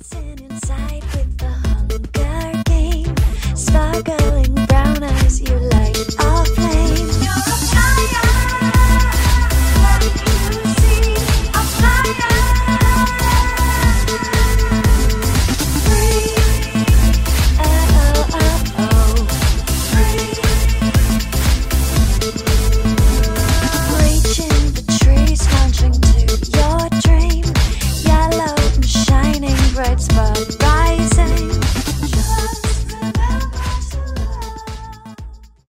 Dancing inside with the Hunger Game. rising.